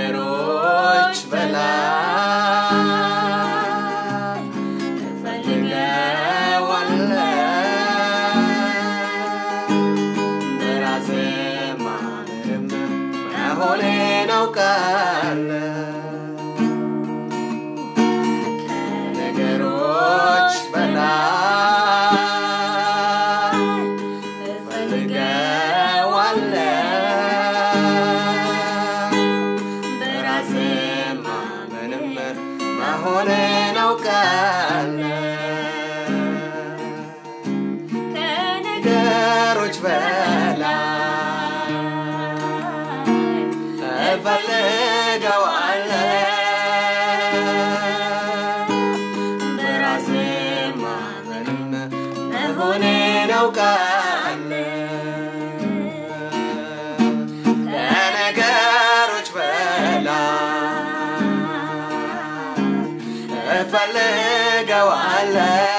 ከመከሮች በላይ እፈልገዋለሁ በራሴ ማንም መሆኔን አውቃለሁ። ከነገሮች በላይ እፈልገዋለሁ のか。life.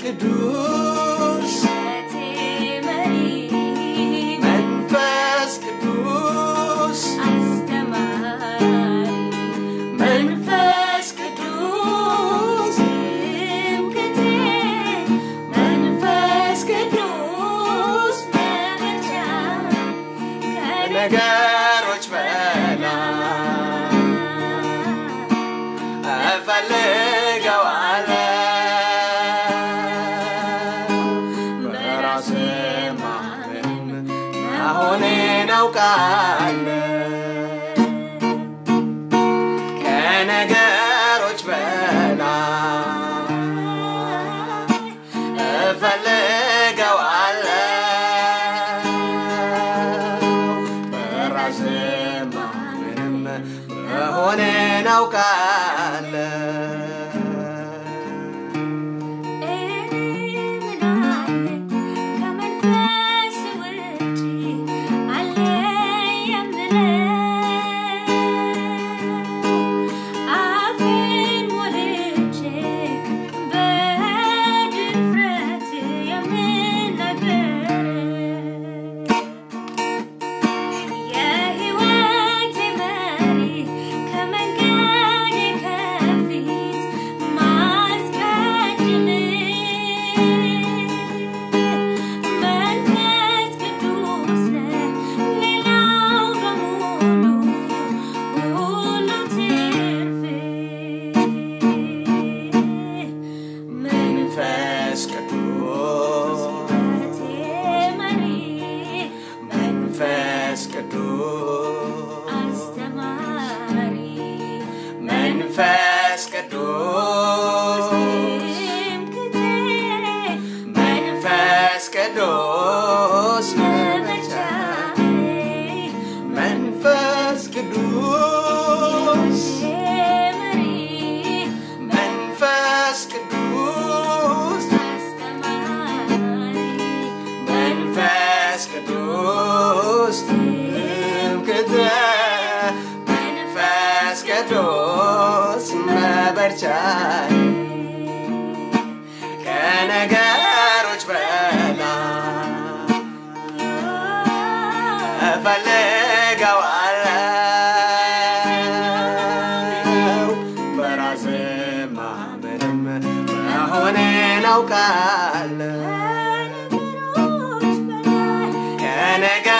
ቅዱስ መንፈስ ቅዱስ አስተማሪ ቅዱስ ትምክህቴ መንፈስ ቅዱስ መመቻ ከነገሮች በላ እፈልገዋለሁ መበርቻዬ ከነገሮች በላይ እፈልገዋለሁ። በራሴ ማመንም መሆኔን አውቃለሁ ከነገሮች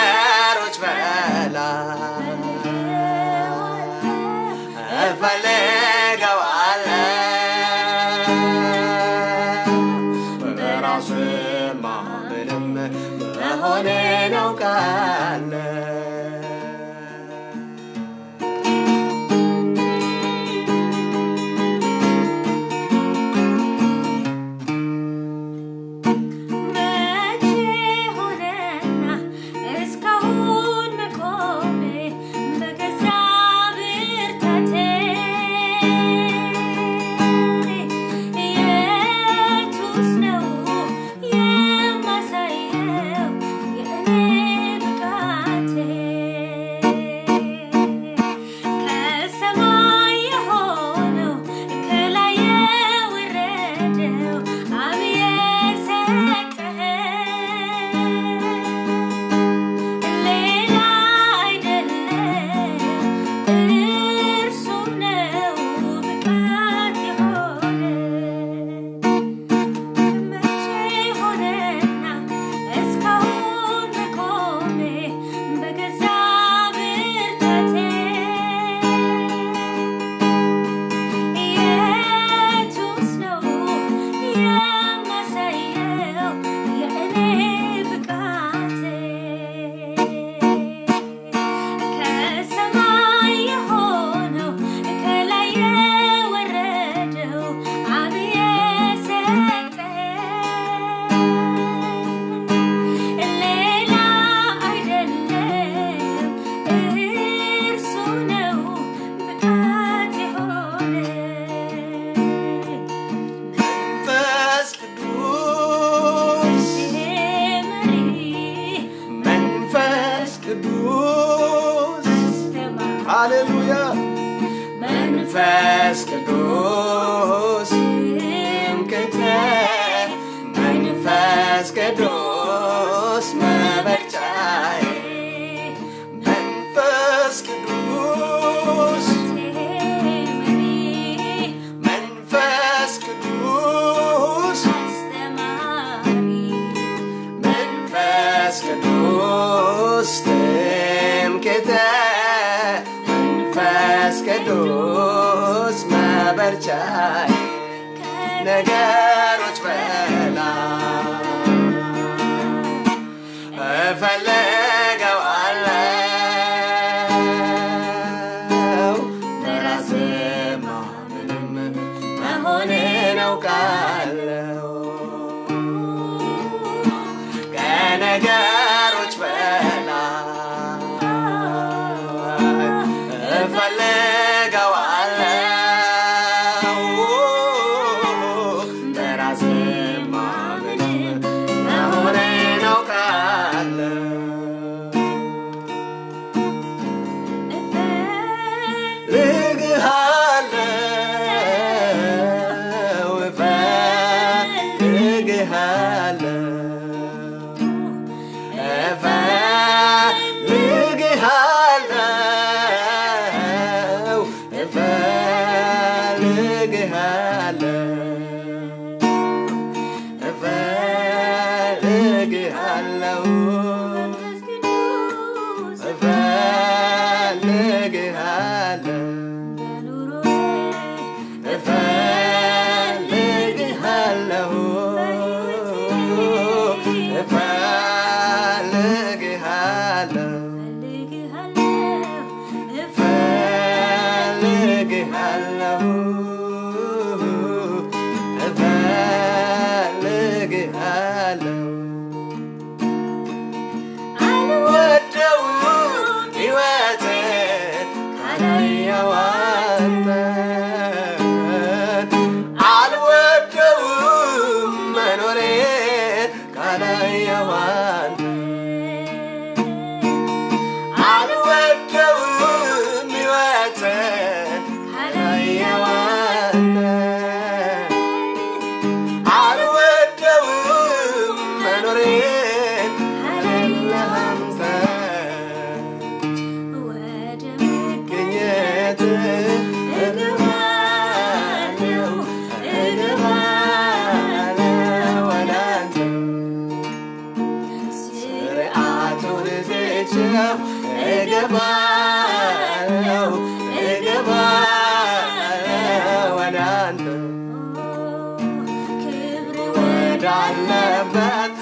ወዳለበት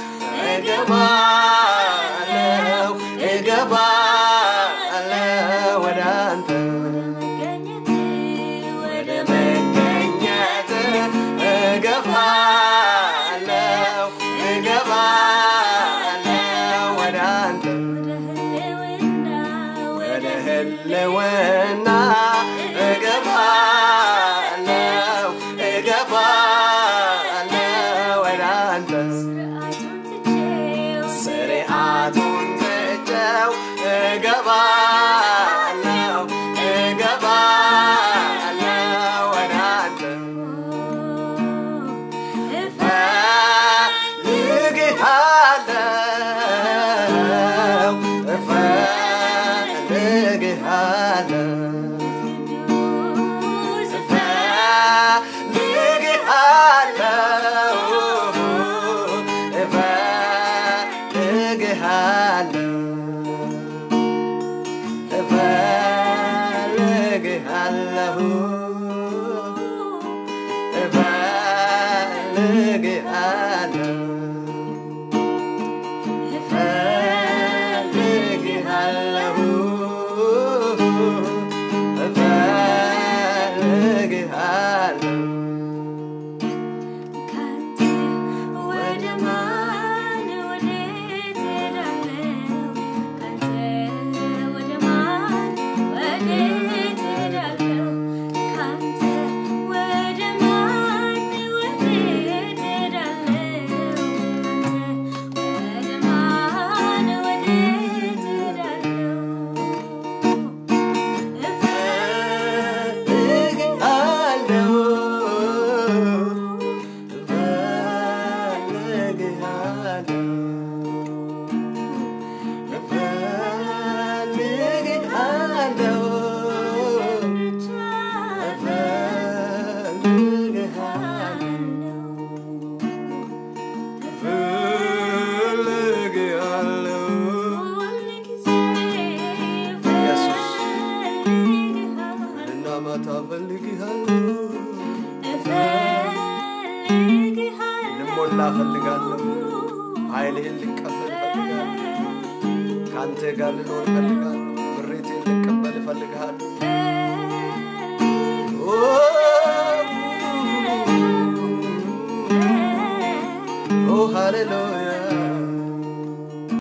እግባ እፈልጋለሁ። ኃይልህን ልቀበል እፈልጋለሁ። ከአንተ ጋር ልኖር እፈልጋለሁ።